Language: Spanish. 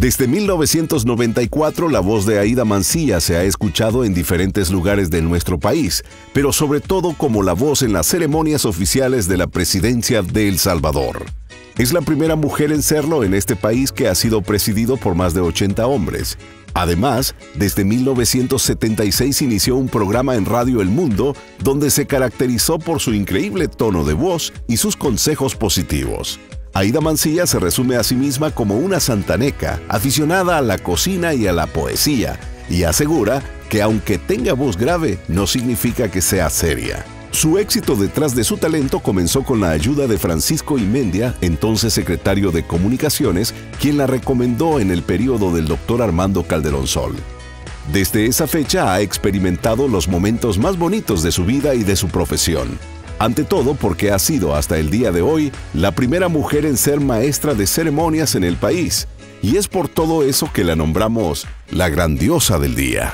Desde 1994 la voz de Aida Mancilla se ha escuchado en diferentes lugares de nuestro país, pero sobre todo como la voz en las ceremonias oficiales de la presidencia de El Salvador. Es la primera mujer en serlo en este país que ha sido presidido por más de 80 hombres. Además, desde 1976 inició un programa en Radio El Mundo donde se caracterizó por su increíble tono de voz y sus consejos positivos. Aida Mancilla se resume a sí misma como una santaneca, aficionada a la cocina y a la poesía, y asegura que aunque tenga voz grave, no significa que sea seria. Su éxito detrás de su talento comenzó con la ayuda de Francisco Imendia, entonces secretario de Comunicaciones, quien la recomendó en el periodo del doctor Armando Calderón Sol. Desde esa fecha ha experimentado los momentos más bonitos de su vida y de su profesión. Ante todo porque ha sido hasta el día de hoy la primera mujer en ser maestra de ceremonias en el país. Y es por todo eso que la nombramos la grandiosa del día.